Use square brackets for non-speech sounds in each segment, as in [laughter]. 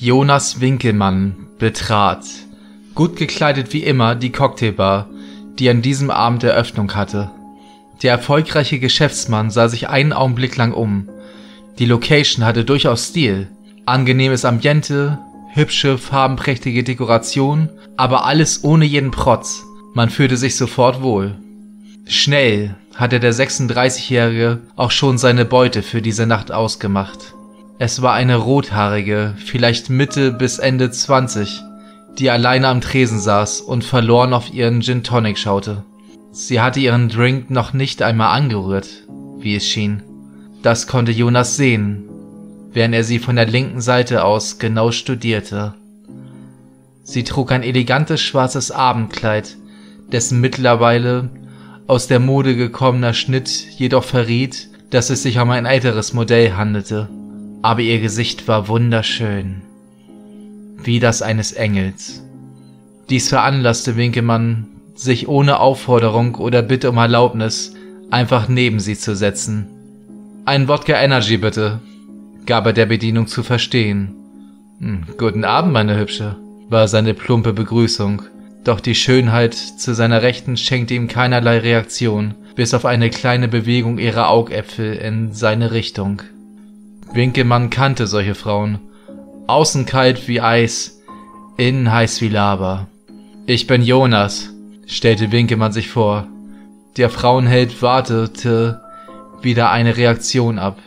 Jonas Winkelmann betrat, gut gekleidet wie immer, die Cocktailbar, die an diesem Abend Eröffnung hatte. Der erfolgreiche Geschäftsmann sah sich einen Augenblick lang um. Die Location hatte durchaus Stil. Angenehmes Ambiente, hübsche, farbenprächtige Dekoration, aber alles ohne jeden Protz. Man fühlte sich sofort wohl. Schnell hatte der 36-Jährige auch schon seine Beute für diese Nacht ausgemacht. Es war eine rothaarige, vielleicht Mitte bis Ende 20, die alleine am Tresen saß und verloren auf ihren Gin Tonic schaute. Sie hatte ihren Drink noch nicht einmal angerührt, wie es schien. Das konnte Jonas sehen, während er sie von der linken Seite aus genau studierte. Sie trug ein elegantes schwarzes Abendkleid, dessen mittlerweile aus der Mode gekommener Schnitt jedoch verriet, dass es sich um ein älteres Modell handelte aber ihr Gesicht war wunderschön, wie das eines Engels. Dies veranlasste Winkelmann, sich ohne Aufforderung oder Bitte um Erlaubnis einfach neben sie zu setzen. Ein Wodka Energy bitte, gab er der Bedienung zu verstehen. Hm, guten Abend, meine Hübsche, war seine plumpe Begrüßung, doch die Schönheit zu seiner Rechten schenkte ihm keinerlei Reaktion, bis auf eine kleine Bewegung ihrer Augäpfel in seine Richtung. Winkelmann kannte solche Frauen. Außen kalt wie Eis, innen heiß wie Lava. Ich bin Jonas, stellte Winkelmann sich vor. Der Frauenheld wartete wieder eine Reaktion ab,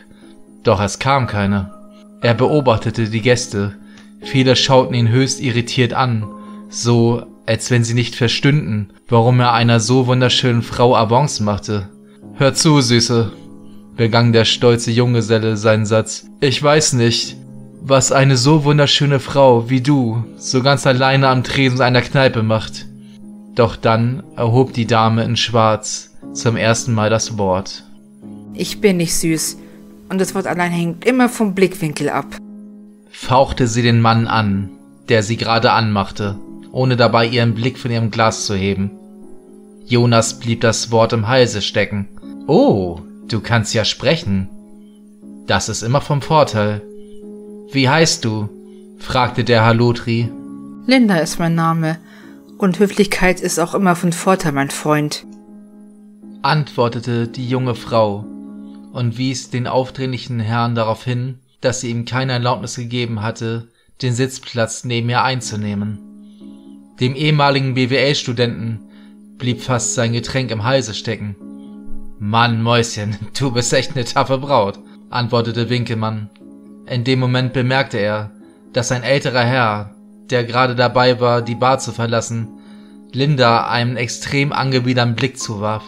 doch es kam keine. Er beobachtete die Gäste. Viele schauten ihn höchst irritiert an, so als wenn sie nicht verstünden, warum er einer so wunderschönen Frau Avance machte. Hör zu, Süße, begann der stolze Junggeselle seinen Satz. Ich weiß nicht, was eine so wunderschöne Frau wie du so ganz alleine am Tresen einer Kneipe macht. Doch dann erhob die Dame in Schwarz zum ersten Mal das Wort. Ich bin nicht süß, und das Wort allein hängt immer vom Blickwinkel ab. Fauchte sie den Mann an, der sie gerade anmachte, ohne dabei ihren Blick von ihrem Glas zu heben. Jonas blieb das Wort im Halse stecken. Oh, Du kannst ja sprechen. Das ist immer vom Vorteil. Wie heißt du? fragte der Halotri. Linda ist mein Name. Und Höflichkeit ist auch immer von Vorteil, mein Freund. Antwortete die junge Frau und wies den aufdringlichen Herrn darauf hin, dass sie ihm keine Erlaubnis gegeben hatte, den Sitzplatz neben ihr einzunehmen. Dem ehemaligen BWL-Studenten blieb fast sein Getränk im Halse stecken. Mann, Mäuschen, du bist echt ne taffe Braut, antwortete Winkelmann. In dem Moment bemerkte er, dass ein älterer Herr, der gerade dabei war, die Bar zu verlassen, Linda einen extrem angewiderten Blick zuwarf.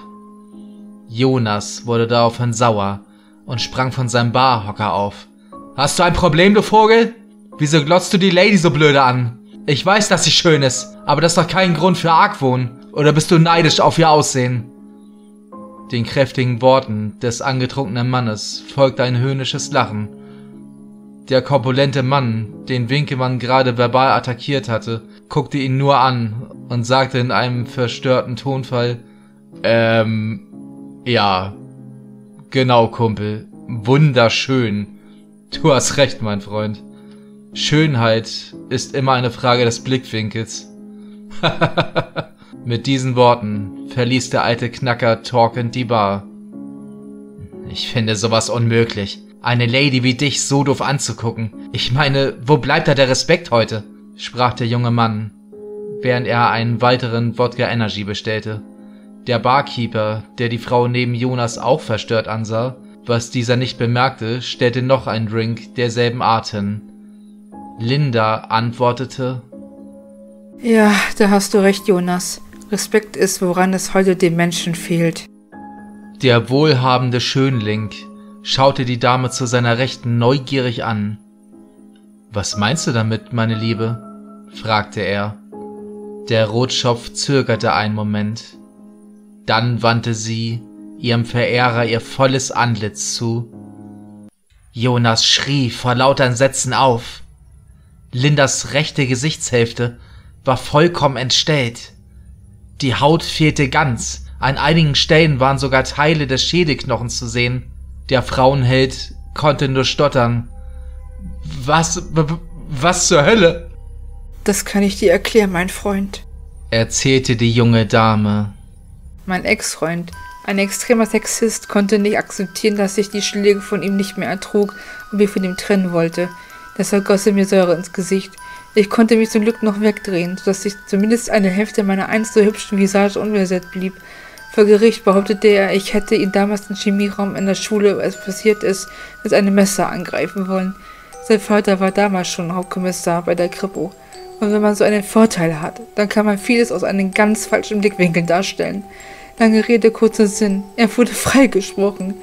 Jonas wurde daraufhin sauer und sprang von seinem Barhocker auf. Hast du ein Problem, du Vogel? Wieso glotzt du die Lady so blöde an? Ich weiß, dass sie schön ist, aber das ist doch kein Grund für Argwohn. Oder bist du neidisch auf ihr Aussehen? Den kräftigen Worten des angetrunkenen Mannes folgte ein höhnisches Lachen. Der korpulente Mann, den Winkelmann gerade verbal attackiert hatte, guckte ihn nur an und sagte in einem verstörten Tonfall, ähm, ja, genau, Kumpel, wunderschön. Du hast recht, mein Freund. Schönheit ist immer eine Frage des Blickwinkels. [laughs] Mit diesen Worten verließ der alte Knacker talkend die Bar. Ich finde sowas unmöglich. Eine Lady wie dich so doof anzugucken. Ich meine, wo bleibt da der Respekt heute? sprach der junge Mann, während er einen weiteren Wodka Energy bestellte. Der Barkeeper, der die Frau neben Jonas auch verstört ansah, was dieser nicht bemerkte, stellte noch einen Drink derselben Art hin. Linda antwortete Ja, da hast du recht, Jonas. Respekt ist, woran es heute den Menschen fehlt. Der wohlhabende Schönling schaute die Dame zu seiner Rechten neugierig an. Was meinst du damit, meine Liebe? fragte er. Der Rotschopf zögerte einen Moment. Dann wandte sie ihrem Verehrer ihr volles Antlitz zu. Jonas schrie vor lauter Entsetzen auf. Lindas rechte Gesichtshälfte war vollkommen entstellt. Die Haut fehlte ganz, an einigen Stellen waren sogar Teile des Schädelknochens zu sehen. Der Frauenheld konnte nur stottern. Was, Was zur Hölle? Das kann ich dir erklären, mein Freund. erzählte die junge Dame. Mein Ex-Freund, ein extremer Sexist, konnte nicht akzeptieren, dass ich die Schläge von ihm nicht mehr ertrug und mich von ihm trennen wollte. Deshalb goss er mir Säure ins Gesicht. Ich konnte mich zum Glück noch wegdrehen, sodass ich zumindest eine Hälfte meiner einst so hübschen Visage unbesetzt blieb. Vor Gericht behauptete er, ich hätte ihn damals im Chemieraum in der Schule, als passiert ist, mit einem Messer angreifen wollen. Sein Vater war damals schon Hauptkommissar bei der Kripo. Und wenn man so einen Vorteil hat, dann kann man vieles aus einem ganz falschen Blickwinkel darstellen. Lange Rede, kurzer Sinn. Er wurde [laughs] freigesprochen.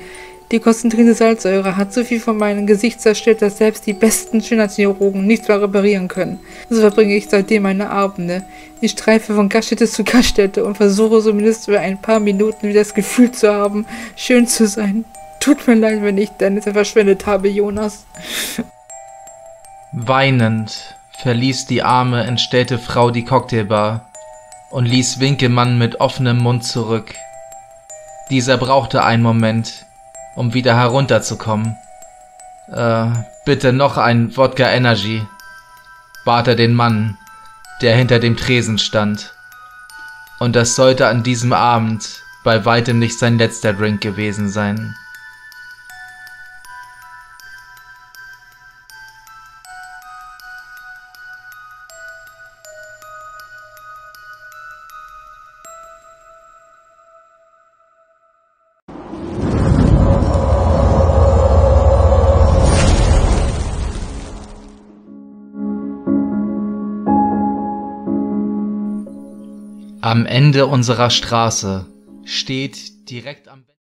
Die konzentrierte Salzsäure hat so viel von meinem Gesicht zerstört, dass selbst die besten Schönheitschirurgen nichts mehr reparieren können. So verbringe ich seitdem meine Abende. Ich streife von Gaststätte zu Gaststätte und versuche zumindest für ein paar Minuten wieder das Gefühl zu haben, schön zu sein. Tut mir leid, wenn ich deine Zeit verschwendet habe, Jonas. Weinend verließ die arme, entstellte Frau die Cocktailbar und ließ Winkelmann mit offenem Mund zurück. Dieser brauchte einen Moment, um wieder herunterzukommen. Äh, bitte noch ein Wodka Energy, bat er den Mann, der hinter dem Tresen stand. Und das sollte an diesem Abend bei weitem nicht sein letzter Drink gewesen sein. Am Ende unserer Straße steht direkt am